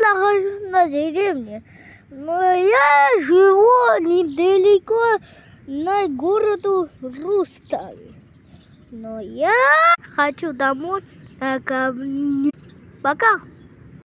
нахожусь на деревне, но я живу недалеко на городу Рустави, Но я хочу домой а ко мне. Пока.